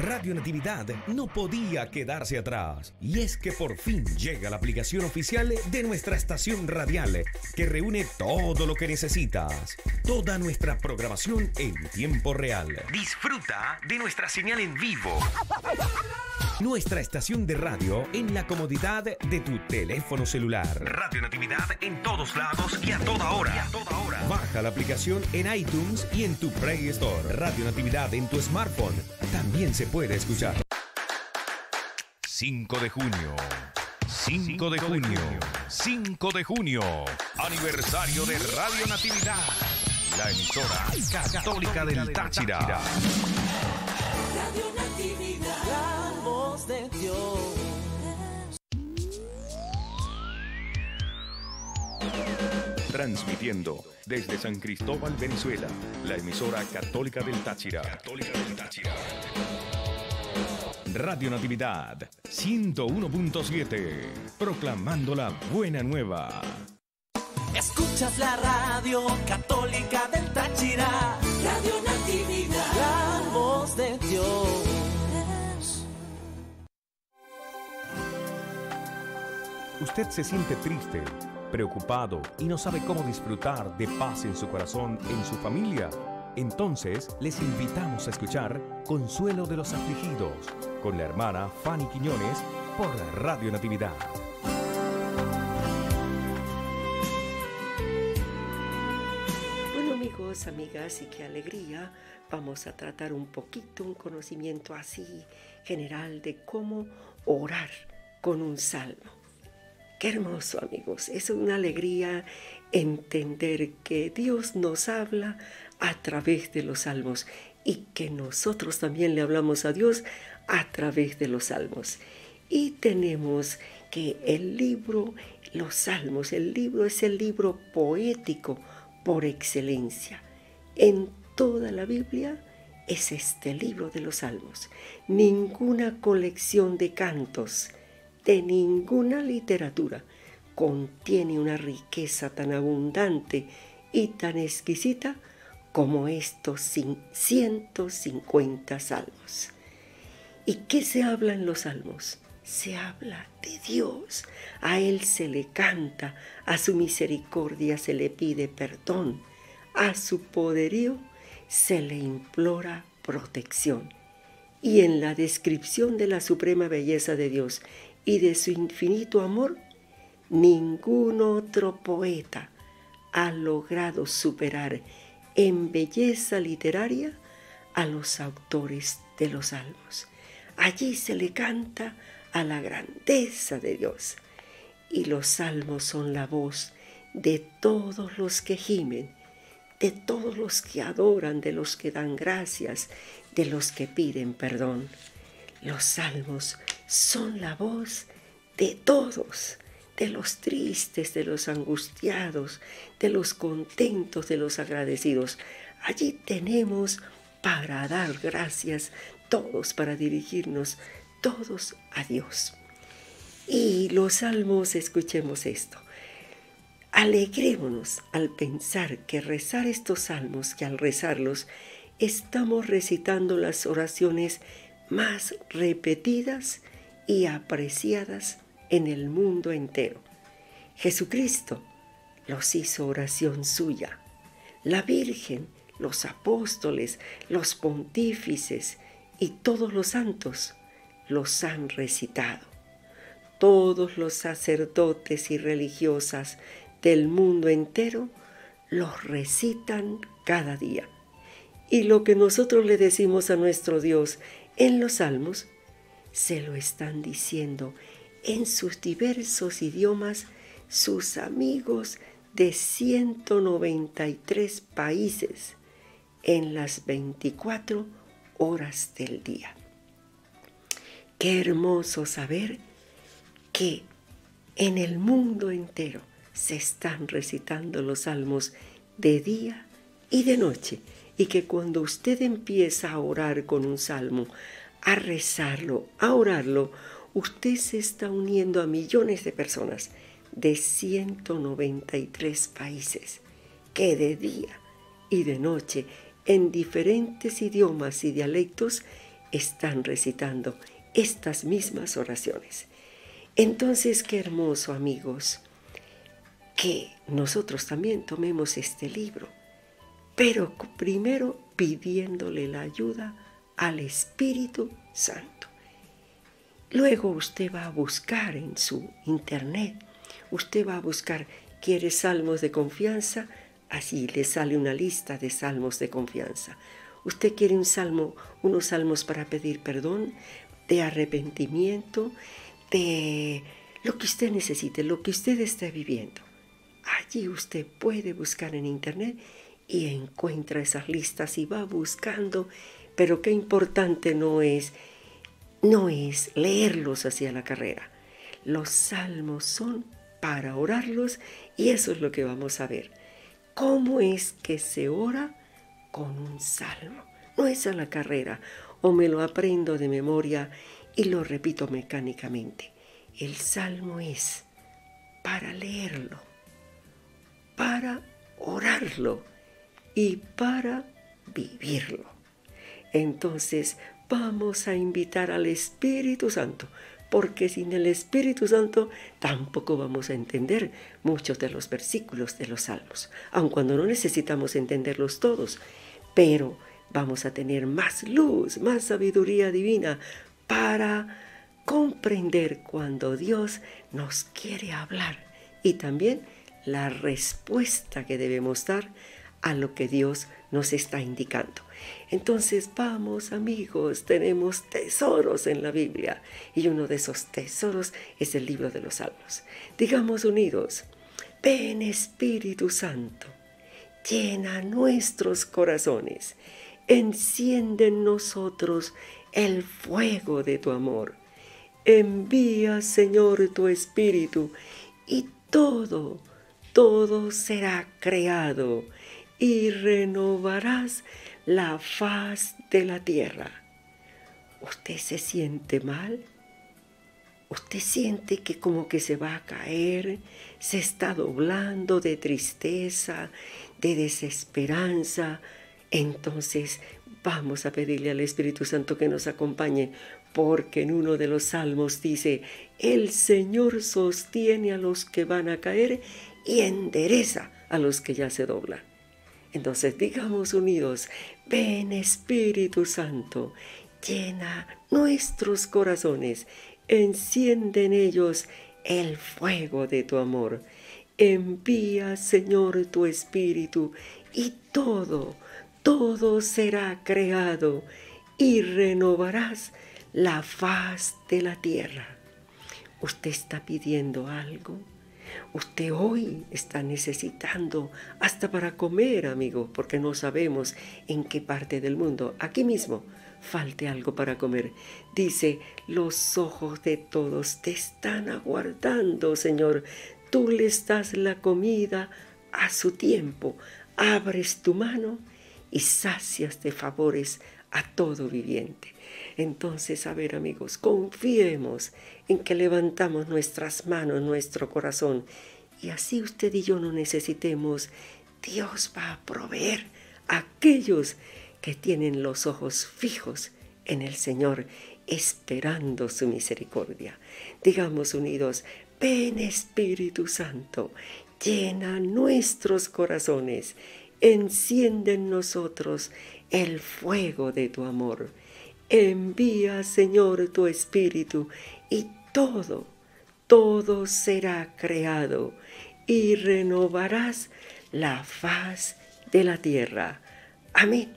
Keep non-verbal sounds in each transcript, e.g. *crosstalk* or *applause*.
Radio Natividad no podía quedarse atrás. Y es que por fin llega la aplicación oficial de nuestra estación radial que reúne todo lo que necesitas. Toda nuestra programación en tiempo real. Disfruta de nuestra señal en vivo. Nuestra estación de radio en la comodidad de tu teléfono celular. Radio Natividad en todos lados y a toda hora. Baja la aplicación en iTunes y en tu Play Store. Radio Natividad en tu smartphone. También se puede escuchar. 5 de junio. 5 de junio. 5 de junio. Aniversario de Radio Natividad. La emisora católica del Táchira. Radio Natividad, la voz de Dios. Transmitiendo desde San Cristóbal, Venezuela, la emisora católica del Táchira. Católica del Táchira. Radio Natividad 101.7, proclamando la buena nueva. Escuchas la radio católica del Táchira. Radio Natividad, la voz de Dios. Usted se siente triste, preocupado y no sabe cómo disfrutar de paz en su corazón, en su familia. Entonces les invitamos a escuchar Consuelo de los Afligidos con la hermana Fanny Quiñones por Radio Natividad. Bueno amigos, amigas y qué alegría, vamos a tratar un poquito, un conocimiento así general de cómo orar con un salmo. Qué hermoso amigos, es una alegría entender que Dios nos habla a través de los salmos y que nosotros también le hablamos a Dios a través de los salmos. Y tenemos que el libro, los salmos, el libro es el libro poético por excelencia. En toda la Biblia es este libro de los salmos. Ninguna colección de cantos, de ninguna literatura, contiene una riqueza tan abundante y tan exquisita como estos 150 salmos. ¿Y qué se habla en los salmos? Se habla de Dios. A Él se le canta, a su misericordia se le pide perdón, a su poderío se le implora protección. Y en la descripción de la suprema belleza de Dios y de su infinito amor, ningún otro poeta ha logrado superar en belleza literaria a los autores de los salmos. Allí se le canta a la grandeza de Dios. Y los salmos son la voz de todos los que gimen, de todos los que adoran, de los que dan gracias, de los que piden perdón. Los salmos son la voz de todos, de los tristes, de los angustiados, de los contentos, de los agradecidos. Allí tenemos para dar gracias todos, para dirigirnos todos a Dios. Y los salmos, escuchemos esto. Alegrémonos al pensar que rezar estos salmos, que al rezarlos estamos recitando las oraciones más repetidas y apreciadas en el mundo entero. Jesucristo los hizo oración suya. La Virgen, los apóstoles, los pontífices y todos los santos los han recitado. Todos los sacerdotes y religiosas del mundo entero los recitan cada día. Y lo que nosotros le decimos a nuestro Dios en los salmos, se lo están diciendo en sus diversos idiomas sus amigos de 193 países en las 24 horas del día. Qué hermoso saber que en el mundo entero se están recitando los salmos de día y de noche y que cuando usted empieza a orar con un salmo, a rezarlo, a orarlo, usted se está uniendo a millones de personas de 193 países que de día y de noche, en diferentes idiomas y dialectos, están recitando estas mismas oraciones. Entonces, qué hermoso amigos, que nosotros también tomemos este libro, pero primero pidiéndole la ayuda al Espíritu Santo. Luego usted va a buscar en su internet, usted va a buscar, ¿quiere salmos de confianza? Así le sale una lista de salmos de confianza. Usted quiere un salmo, unos salmos para pedir perdón, de arrepentimiento, de lo que usted necesite, lo que usted esté viviendo. Allí usted puede buscar en internet y encuentra esas listas y va buscando, pero qué importante no es no es leerlos hacia la carrera. Los salmos son para orarlos y eso es lo que vamos a ver. ¿Cómo es que se ora con un salmo? No es a la carrera o me lo aprendo de memoria y lo repito mecánicamente. El salmo es para leerlo, para orarlo y para vivirlo. Entonces vamos a invitar al Espíritu Santo, porque sin el Espíritu Santo tampoco vamos a entender muchos de los versículos de los salmos, aun cuando no necesitamos entenderlos todos, pero vamos a tener más luz, más sabiduría divina para comprender cuando Dios nos quiere hablar y también la respuesta que debemos dar a lo que Dios nos está indicando. Entonces vamos amigos, tenemos tesoros en la Biblia y uno de esos tesoros es el libro de los Salmos. Digamos unidos, ven Espíritu Santo, llena nuestros corazones, enciende en nosotros el fuego de tu amor. Envía, Señor, tu Espíritu y todo, todo será creado y renovarás la faz de la tierra. ¿Usted se siente mal? ¿Usted siente que como que se va a caer, se está doblando de tristeza, de desesperanza? Entonces vamos a pedirle al Espíritu Santo que nos acompañe, porque en uno de los salmos dice, el Señor sostiene a los que van a caer y endereza a los que ya se doblan. Entonces digamos unidos, ven Espíritu Santo, llena nuestros corazones, enciende en ellos el fuego de tu amor. Envía, Señor, tu Espíritu y todo, todo será creado y renovarás la faz de la tierra. ¿Usted está pidiendo algo? Usted hoy está necesitando hasta para comer, amigo, porque no sabemos en qué parte del mundo, aquí mismo, falte algo para comer. Dice, los ojos de todos te están aguardando, Señor. Tú les das la comida a su tiempo. Abres tu mano y sacias de favores a todo viviente. Entonces, a ver amigos, confiemos en que levantamos nuestras manos, nuestro corazón, y así usted y yo no necesitemos, Dios va a proveer a aquellos que tienen los ojos fijos en el Señor, esperando su misericordia. Digamos unidos, ven Espíritu Santo, llena nuestros corazones, enciende en nosotros el fuego de tu amor Envía, Señor, tu Espíritu y todo, todo será creado y renovarás la faz de la tierra. Amén.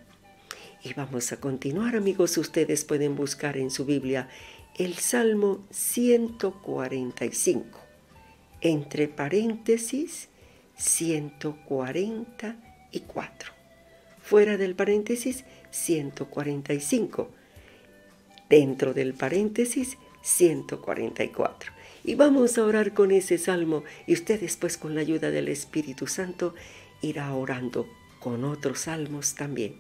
Y vamos a continuar, amigos. Ustedes pueden buscar en su Biblia el Salmo 145, entre paréntesis 144. Fuera del paréntesis 145 dentro del paréntesis 144. Y vamos a orar con ese salmo y usted después con la ayuda del Espíritu Santo irá orando con otros salmos también.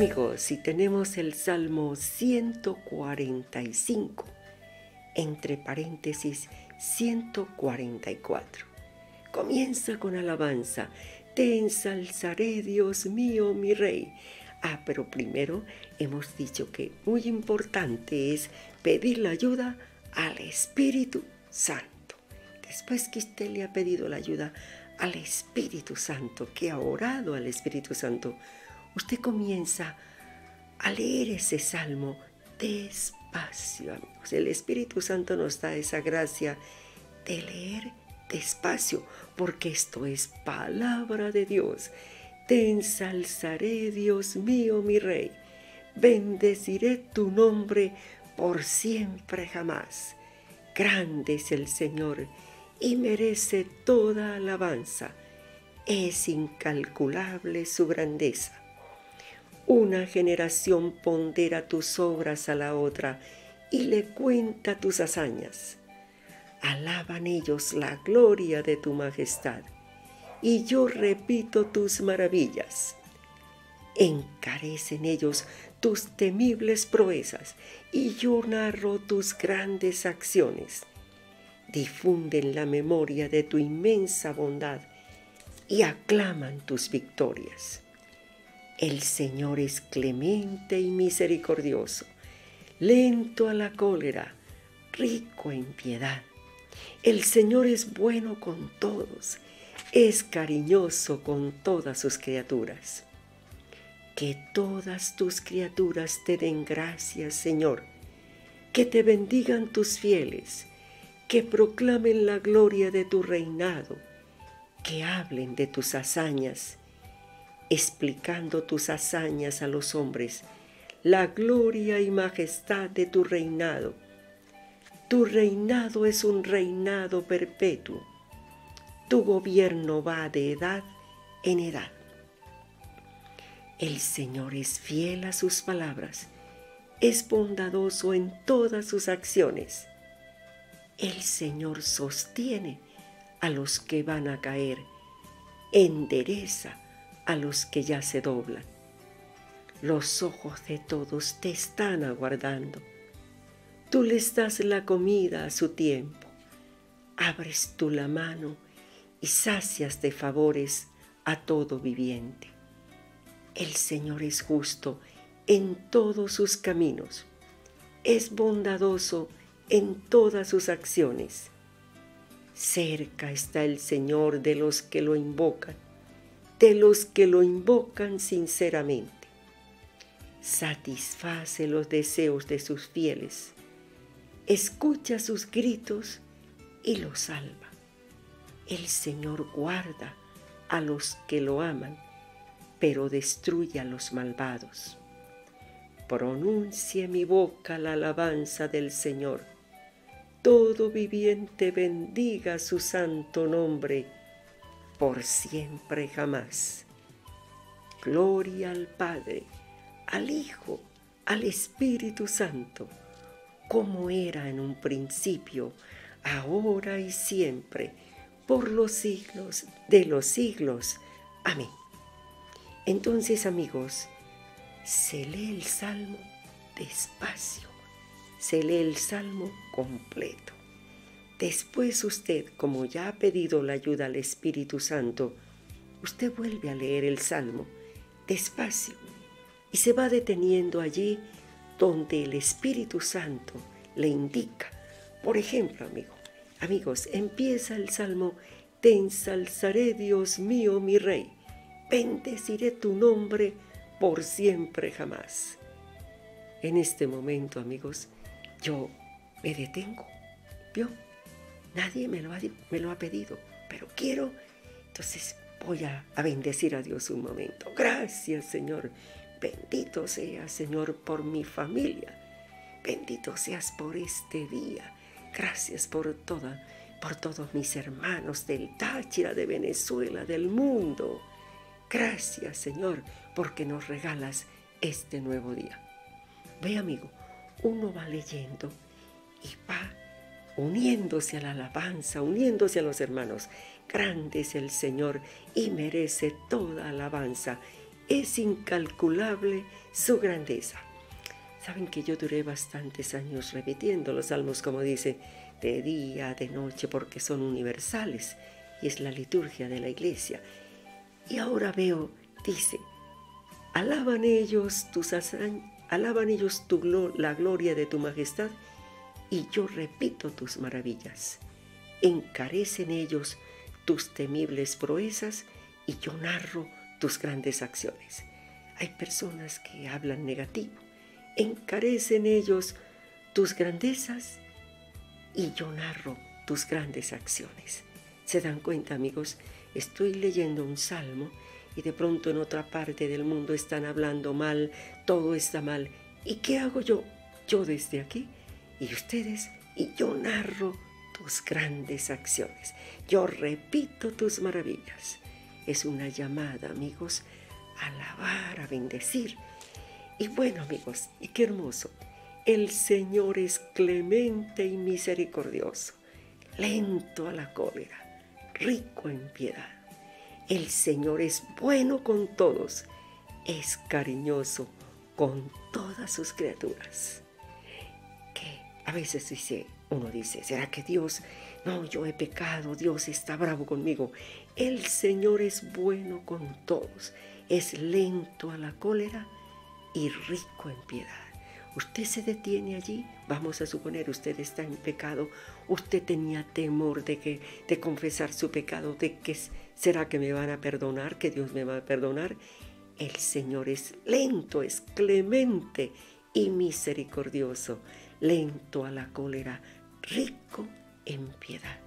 Amigos, y tenemos el Salmo 145, entre paréntesis 144. Comienza con alabanza. Te ensalzaré, Dios mío, mi Rey. Ah, pero primero hemos dicho que muy importante es pedir la ayuda al Espíritu Santo. Después que usted le ha pedido la ayuda al Espíritu Santo, que ha orado al Espíritu Santo, usted comienza a leer ese salmo despacio, amigos. El Espíritu Santo nos da esa gracia de leer despacio, porque esto es palabra de Dios. Te ensalzaré, Dios mío, mi Rey. Bendeciré tu nombre por siempre jamás. Grande es el Señor y merece toda alabanza. Es incalculable su grandeza. Una generación pondera tus obras a la otra y le cuenta tus hazañas. Alaban ellos la gloria de tu majestad, y yo repito tus maravillas. Encarecen ellos tus temibles proezas, y yo narro tus grandes acciones. Difunden la memoria de tu inmensa bondad y aclaman tus victorias. El Señor es clemente y misericordioso, lento a la cólera, rico en piedad. El Señor es bueno con todos, es cariñoso con todas sus criaturas. Que todas tus criaturas te den gracias, Señor. Que te bendigan tus fieles. Que proclamen la gloria de tu reinado. Que hablen de tus hazañas, explicando tus hazañas a los hombres, la gloria y majestad de tu reinado. Tu reinado es un reinado perpetuo. Tu gobierno va de edad en edad. El Señor es fiel a sus palabras, es bondadoso en todas sus acciones. El Señor sostiene a los que van a caer, endereza a los que ya se doblan. Los ojos de todos te están aguardando. Tú les das la comida a su tiempo. Abres tú la mano y sacias de favores a todo viviente. El Señor es justo en todos sus caminos, es bondadoso en todas sus acciones. Cerca está el Señor de los que lo invocan, de los que lo invocan sinceramente. Satisface los deseos de sus fieles, escucha sus gritos y los salva. El Señor guarda a los que lo aman pero destruye a los malvados. Pronuncie mi boca la alabanza del Señor. Todo viviente bendiga su santo nombre por siempre jamás. Gloria al Padre, al Hijo, al Espíritu Santo, como era en un principio, ahora y siempre, por los siglos de los siglos. Amén. Entonces, amigos, se lee el salmo despacio, se lee el salmo completo. Después usted, como ya ha pedido la ayuda al Espíritu Santo, usted vuelve a leer el salmo despacio y se va deteniendo allí donde el Espíritu Santo le indica. Por ejemplo, amigo, amigos, empieza el salmo, te ensalzaré Dios mío, mi Rey bendeciré tu nombre por siempre jamás. En este momento, amigos, yo me detengo. ¿Vio? Nadie me lo ha, me lo ha pedido, pero quiero. Entonces voy a, a bendecir a Dios un momento. Gracias, Señor. Bendito seas, Señor, por mi familia. Bendito seas por este día. Gracias por toda, por todos mis hermanos del Táchira, de Venezuela, del mundo. Gracias Señor porque nos regalas este nuevo día. Ve amigo, uno va leyendo y va uniéndose a la alabanza, uniéndose a los hermanos. Grande es el Señor y merece toda alabanza. es incalculable su grandeza. Saben que yo duré bastantes años repitiendo los salmos como dice, de día, de noche, porque son universales y es la liturgia de la iglesia. Y ahora veo, dice, alaban ellos tus alaban ellos tu, la gloria de tu majestad y yo repito tus maravillas. Encarecen ellos tus temibles proezas y yo narro tus grandes acciones. Hay personas que hablan negativo, encarecen ellos tus grandezas y yo narro tus grandes acciones. ¿Se dan cuenta, amigos? Estoy leyendo un salmo y de pronto en otra parte del mundo están hablando mal, todo está mal. ¿Y qué hago yo? Yo desde aquí y ustedes y yo narro tus grandes acciones. Yo repito tus maravillas. Es una llamada, amigos, a alabar, a bendecir. Y bueno, amigos, y qué hermoso. El Señor es clemente y misericordioso, lento a la cólera, rico en piedad. El Señor es bueno con todos, es cariñoso con todas sus criaturas. A veces dice, uno dice, ¿será que Dios, no, yo he pecado, Dios está bravo conmigo? El Señor es bueno con todos, es lento a la cólera y rico en piedad. Usted se detiene allí, vamos a suponer, usted está en pecado, usted tenía temor de que de confesar su pecado, de que será que me van a perdonar, que Dios me va a perdonar. El Señor es lento, es clemente y misericordioso, lento a la cólera, rico en piedad.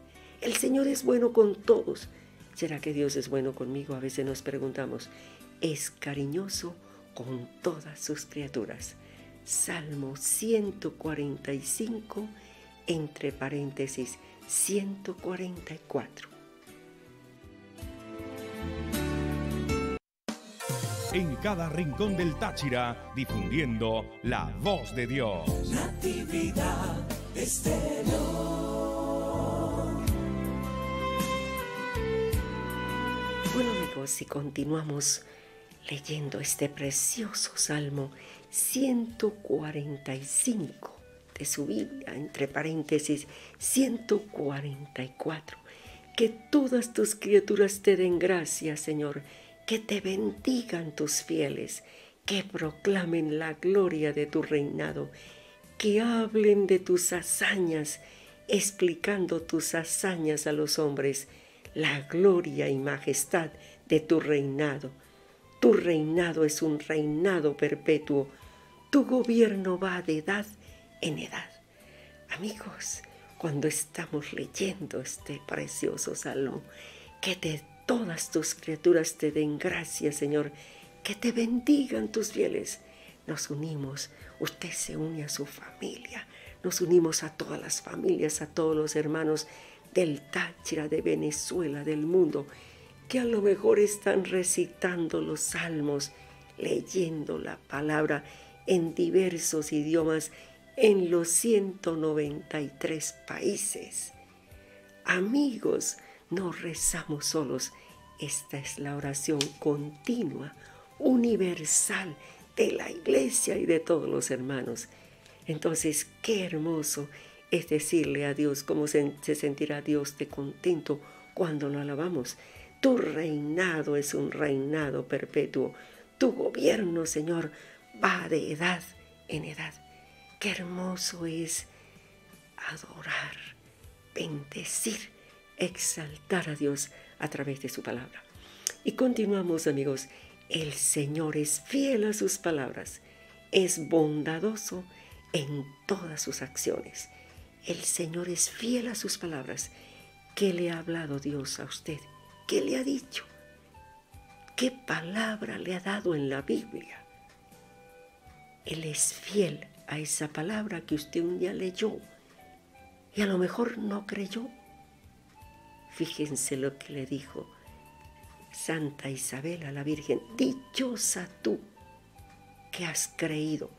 El Señor es bueno con todos. ¿Será que Dios es bueno conmigo? A veces nos preguntamos. Es cariñoso con todas sus criaturas. Salmo 145, entre paréntesis 144. En cada rincón del Táchira, difundiendo la voz de Dios. Natividad Estéreo. Bueno amigos, si continuamos leyendo este precioso salmo 145 de su Biblia, entre paréntesis 144. Que todas tus criaturas te den gracia, Señor, que te bendigan tus fieles, que proclamen la gloria de tu reinado, que hablen de tus hazañas, explicando tus hazañas a los hombres, la gloria y majestad de tu reinado. Tu reinado es un reinado perpetuo tu gobierno va de edad en edad. Amigos, cuando estamos leyendo este precioso salón, que de todas tus criaturas te den gracias, Señor, que te bendigan tus fieles. Nos unimos, usted se une a su familia, nos unimos a todas las familias, a todos los hermanos del Táchira, de Venezuela, del mundo, que a lo mejor están recitando los salmos, leyendo la palabra en diversos idiomas en los 193 países. Amigos, no rezamos solos. Esta es la oración continua, universal de la iglesia y de todos los hermanos. Entonces, qué hermoso es decirle a Dios cómo se, sentirá Dios de contento cuando lo alabamos. Tu reinado es un reinado perpetuo. Tu gobierno, Señor, va de edad en edad. Qué hermoso es adorar, bendecir, exaltar a Dios a través de su palabra. Y continuamos amigos, el Señor es fiel a sus palabras, es bondadoso en todas sus acciones. El Señor es fiel a sus palabras. ¿Qué le ha hablado Dios a usted? ¿Qué le ha dicho? ¿Qué palabra le ha dado en la Biblia? Él es fiel a esa palabra que usted un día leyó y a lo mejor no creyó. Fíjense lo que le dijo Santa Isabel a la Virgen, dichosa tú que has creído,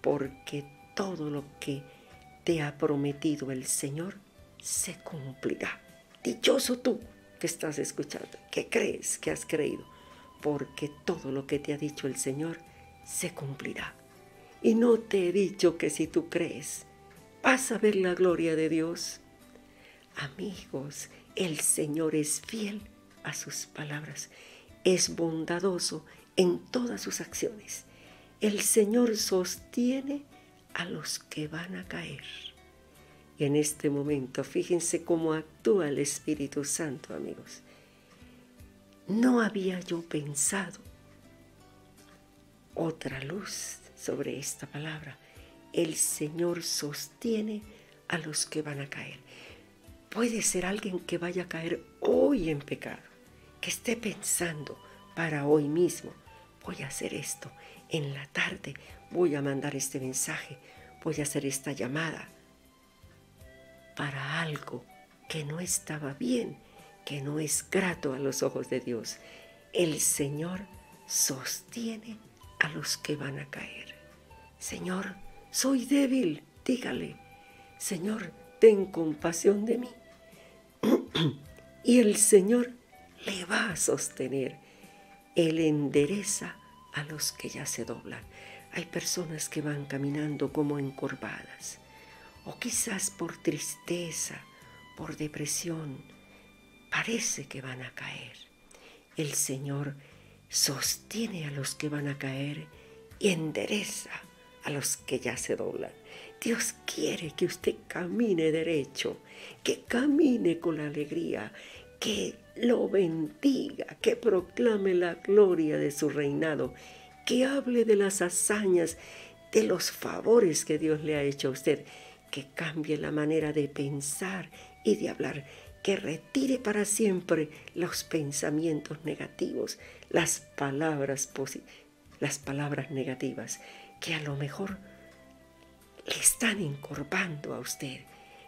porque todo lo que te ha prometido el Señor se cumplirá. Dichoso tú que estás escuchando, que crees que has creído, porque todo lo que te ha dicho el Señor se cumplirá. Y no te he dicho que si tú crees, vas a ver la gloria de Dios. Amigos, el Señor es fiel a sus palabras, es bondadoso en todas sus acciones. El Señor sostiene a los que van a caer. Y en este momento, fíjense cómo actúa el Espíritu Santo, amigos. No había yo pensado otra luz sobre esta palabra. El Señor sostiene a los que van a caer. Puede ser alguien que vaya a caer hoy en pecado, que esté pensando para hoy mismo, voy a hacer esto, en la tarde voy a mandar este mensaje, voy a hacer esta llamada para algo que no estaba bien que no es grato a los ojos de Dios. El Señor sostiene a los que van a caer. Señor, soy débil, dígale. Señor, ten compasión de mí. *clears throat* y el Señor le va a sostener. Él endereza a los que ya se doblan. Hay personas que van caminando como encorvadas, o quizás por tristeza, por depresión, parece que van a caer. El Señor sostiene a los que van a caer y endereza a los que ya se doblan. Dios quiere que usted camine derecho, que camine con alegría, que lo bendiga, que proclame la gloria de su reinado, que hable de las hazañas, de los favores que Dios le ha hecho a usted, que cambie la manera de pensar y de hablar que retire para siempre los pensamientos negativos, las palabras, las palabras negativas que a lo mejor le están encorvando a usted,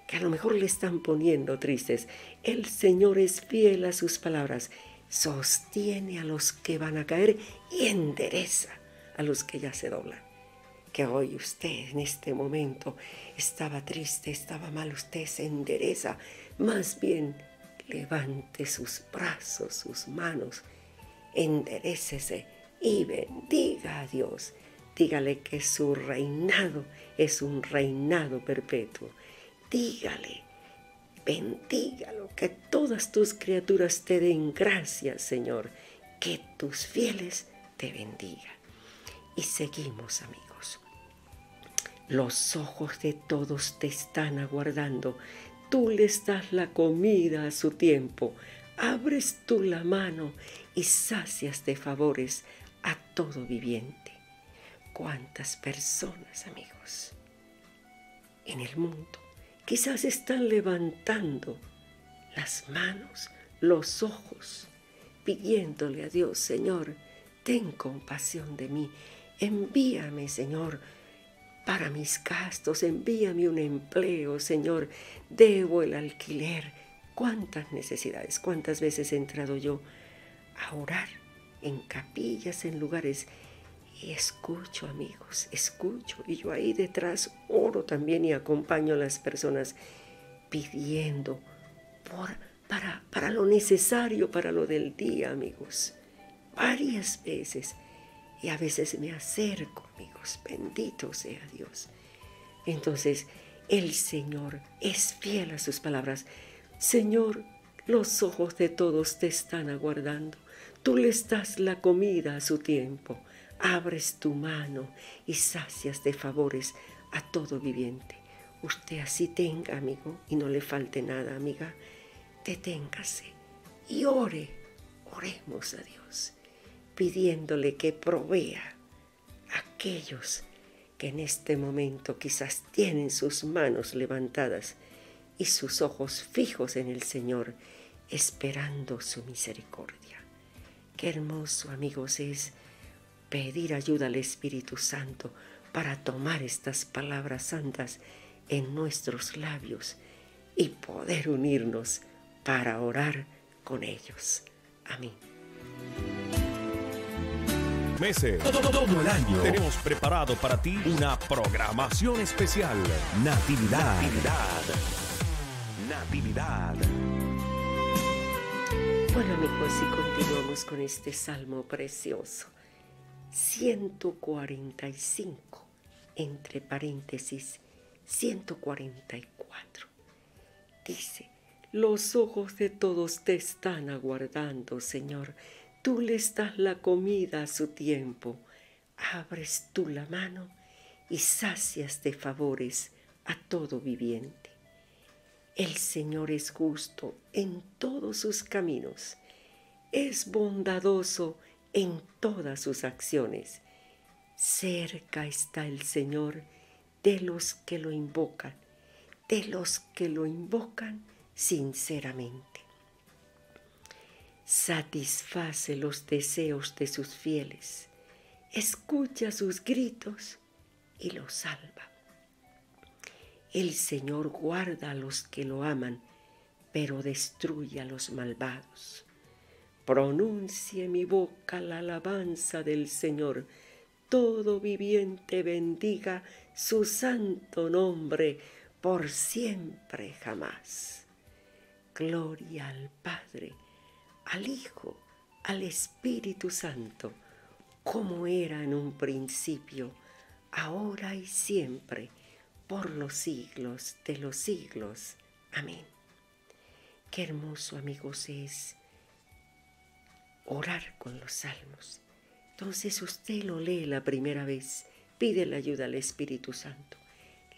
que a lo mejor le están poniendo tristes. El Señor es fiel a sus palabras, sostiene a los que van a caer y endereza a los que ya se doblan. Que hoy usted en este momento estaba triste, estaba mal, usted se endereza más bien, levante sus brazos, sus manos, enderecese y bendiga a Dios. Dígale que su reinado es un reinado perpetuo. Dígale, bendígalo, que todas tus criaturas te den gracias, Señor, que tus fieles te bendigan. Y seguimos, amigos. Los ojos de todos te están aguardando Tú les das la comida a su tiempo, abres tú la mano y sacias de favores a todo viviente. ¿Cuántas personas, amigos, en el mundo quizás están levantando las manos, los ojos, pidiéndole a Dios, Señor, ten compasión de mí, envíame, Señor, para mis gastos, envíame un empleo, Señor, debo el alquiler. ¿Cuántas necesidades, cuántas veces he entrado yo a orar en capillas, en lugares? Y escucho, amigos, escucho. Y yo ahí detrás oro también y acompaño a las personas pidiendo por, para, para lo necesario, para lo del día, amigos. Varias veces y a veces me acerco, amigos, bendito sea Dios. Entonces, el Señor es fiel a sus palabras. Señor, los ojos de todos te están aguardando. Tú les das la comida a su tiempo. Abres tu mano y sacias de favores a todo viviente. Usted así tenga, amigo, y no le falte nada, amiga. Deténgase y ore. Oremos a Dios pidiéndole que provea a aquellos que en este momento quizás tienen sus manos levantadas y sus ojos fijos en el Señor, esperando su misericordia. Qué hermoso, amigos, es pedir ayuda al Espíritu Santo para tomar estas palabras santas en nuestros labios y poder unirnos para orar con ellos. Amén meses, todo, todo el año, tenemos preparado para ti una programación especial. Natividad. Natividad. Natividad. Bueno amigos, y continuamos con este salmo precioso. 145, entre paréntesis, 144. Dice, los ojos de todos te están aguardando, Señor. Tú les das la comida a su tiempo. Abres tú la mano y sacias de favores a todo viviente. El Señor es justo en todos sus caminos, es bondadoso en todas sus acciones. Cerca está el Señor de los que lo invocan, de los que lo invocan sinceramente. Satisface los deseos de sus fieles, escucha sus gritos y los salva. El Señor guarda a los que lo aman, pero destruye a los malvados. Pronuncie mi boca la alabanza del Señor. Todo viviente bendiga su santo nombre por siempre jamás. Gloria al Padre, al Hijo, al Espíritu Santo, como era en un principio, ahora y siempre por los siglos de los siglos. Amén. Qué hermoso, amigos, es orar con los salmos. Entonces usted lo lee la primera vez, pide la ayuda al Espíritu Santo.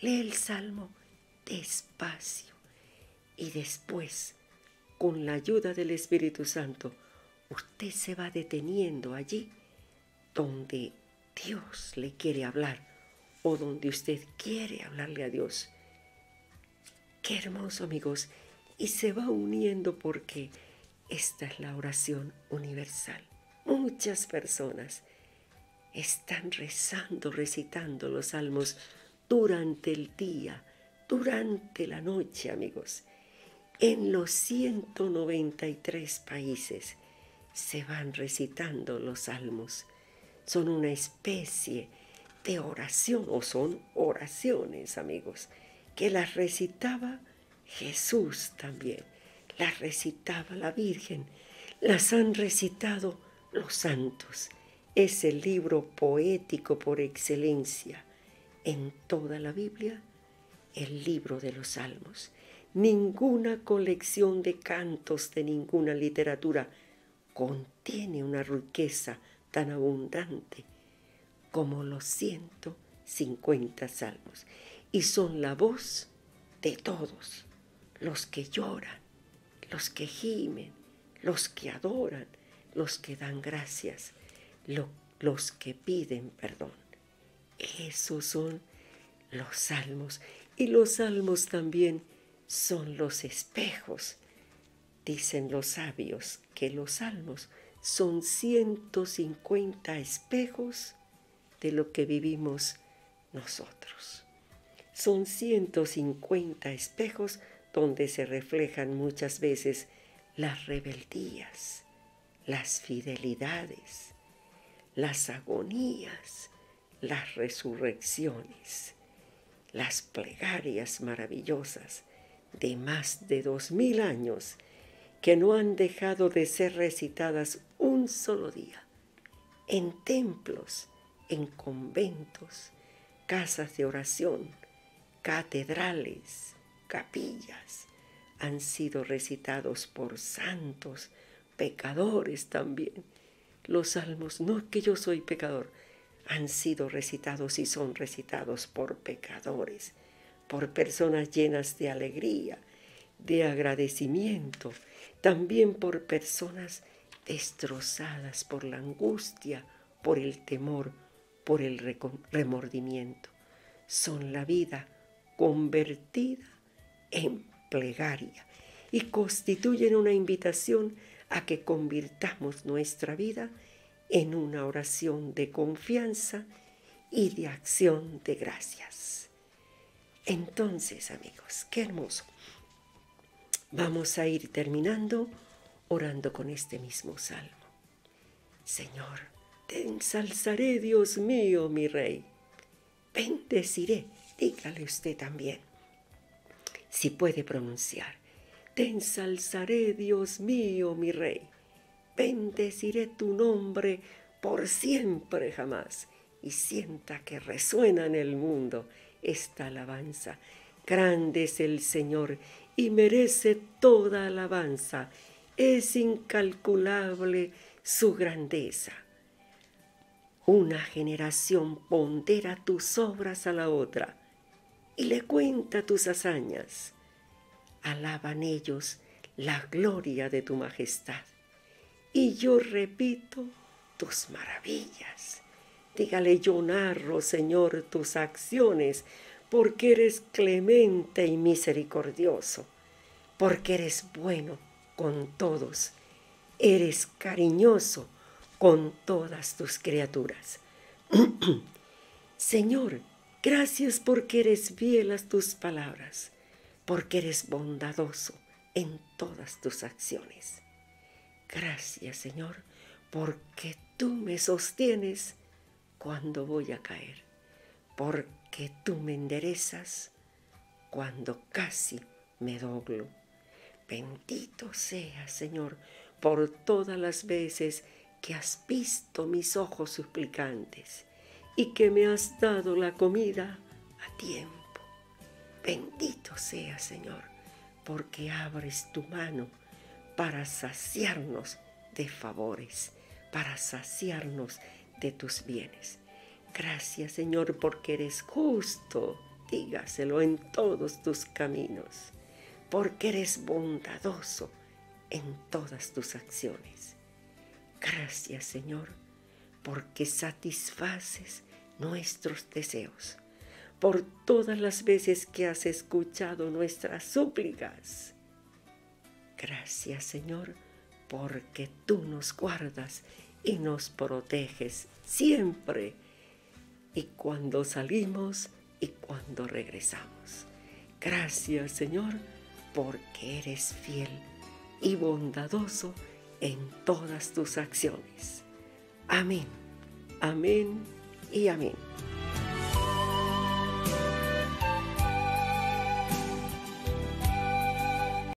Lee el salmo despacio y después, con la ayuda del Espíritu Santo, usted se va deteniendo allí donde Dios le quiere hablar o donde usted quiere hablarle a Dios. Qué hermoso amigos. Y se va uniendo porque esta es la oración universal. Muchas personas están rezando, recitando los salmos durante el día, durante la noche, amigos. En los 193 países se van recitando los salmos. Son una especie de oración, o son oraciones, amigos, que las recitaba Jesús también, las recitaba la Virgen, las han recitado los santos. Es el libro poético por excelencia en toda la Biblia, el libro de los salmos. Ninguna colección de cantos de ninguna literatura contiene una riqueza tan abundante como los 150 salmos y son la voz de todos, los que lloran, los que gimen, los que adoran, los que dan gracias, los que piden perdón. Esos son los salmos y los salmos también son los espejos. Dicen los sabios que los salmos son 150 espejos de lo que vivimos nosotros. Son 150 espejos donde se reflejan muchas veces las rebeldías, las fidelidades, las agonías, las resurrecciones, las plegarias maravillosas de más de dos mil años que no han dejado de ser recitadas un solo día en templos, en conventos, casas de oración, catedrales, capillas, han sido recitados por santos, pecadores también. Los salmos, no que yo soy pecador, han sido recitados y son recitados por pecadores, por personas llenas de alegría, de agradecimiento, también por personas destrozadas por la angustia, por el temor, por el remordimiento. Son la vida convertida en plegaria y constituyen una invitación a que convirtamos nuestra vida en una oración de confianza y de acción de gracias. Entonces, amigos, qué hermoso. Vamos a ir terminando orando con este mismo salmo. Señor, te ensalzaré, Dios mío, mi rey. Bendeciré, dígale usted también. Si puede pronunciar, Te ensalzaré, Dios mío, mi Rey. Bendeciré tu nombre por siempre jamás. Y sienta que resuena en el mundo esta alabanza. Grande es el Señor y merece toda alabanza. Es incalculable su grandeza. Una generación pondera tus obras a la otra y le cuenta tus hazañas. Alaban ellos la gloria de tu majestad. Y yo repito tus maravillas. Dígale yo narro, Señor, tus acciones, porque eres clemente y misericordioso, porque eres bueno con todos, eres cariñoso con todas tus criaturas. *clears throat* Señor, gracias porque eres fiel a tus palabras, porque eres bondadoso en todas tus acciones. Gracias, Señor, porque tú me sostienes cuando voy a caer, porque tú me enderezas cuando casi me doblo. Bendito sea, Señor, por todas las veces que has visto mis ojos suplicantes y que me has dado la comida a tiempo. Bendito sea, Señor, porque abres tu mano para saciarnos de favores, para saciarnos de tus bienes. Gracias, Señor, porque eres justo, dígaselo en todos tus caminos, porque eres bondadoso en todas tus acciones. Gracias, Señor, porque satisfaces nuestros deseos, por todas las veces que has escuchado nuestras súplicas Gracias Señor, porque tú nos guardas y nos proteges siempre, y cuando salimos y cuando regresamos. Gracias Señor, porque eres fiel y bondadoso en todas tus acciones. Amén, amén y amén.